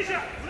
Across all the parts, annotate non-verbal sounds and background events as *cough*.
Sicher!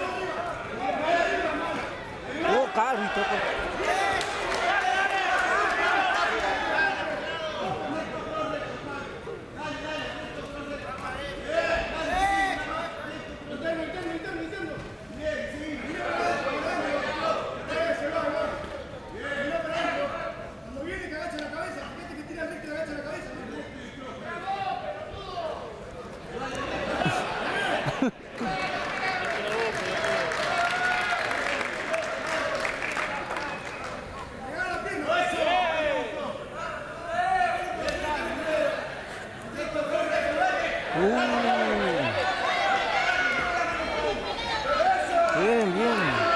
Bien, bien.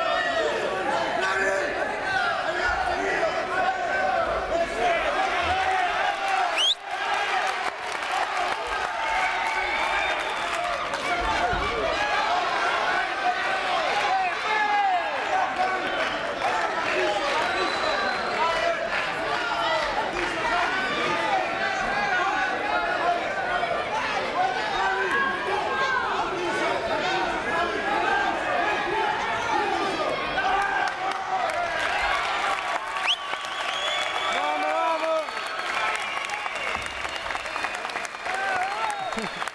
Vamos, *laughs* vamos.